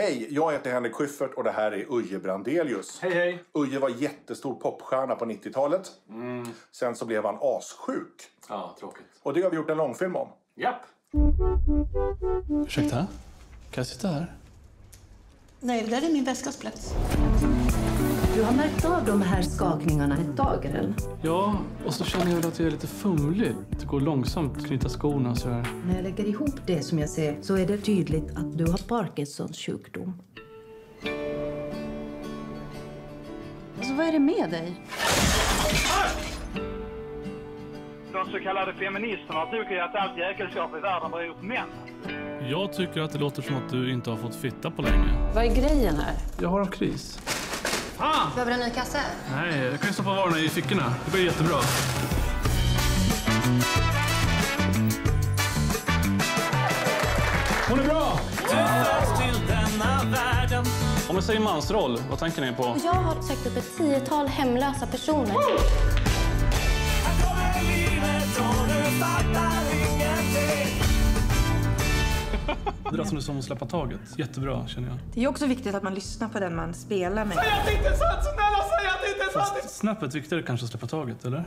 Hej, jag heter Henrik Schyffert och det här är Uje Brandelius. Hej, hej. Uje var jättestor popstjärna på 90-talet. Sen så blev han assjuk. Ja, tråkigt. Och det har vi gjort en långfilm om. Japp. Ursäkta? Kan jag sitta här? Nej, det där är min väskas plats. Du har märkt av de här skakningarna ett tag, eller? Ja, och så känner jag att jag är lite fumlig. Det går långsamt att knyta skorna och sådär. När jag lägger ihop det som jag ser så är det tydligt att du har Parkinsons sjukdom. Alltså, vad är det med dig? De så kallade feministerna tycker ju att allt jäkelskap i världen beror på män. Jag tycker att det låter som att du inte har fått fitta på länge. Vad är grejen här? Jag har en kris. Behöver du en ny kasse? Nej, jag kan ju stoppa varorna i fickorna. Det blir jättebra. Hon är bra! Om jag säger mansroll, vad tänker ni på? Jag har sökt upp ett tiotal hemlösa personer. Det låter som du att släppa taget. Jättebra, känner jag. Det är också viktigt att man lyssnar på den man spelar med. Säg att det inte är sant! Snälla säg att det inte är sant! Fast snäppet viktigare kanske att släppa taget, eller?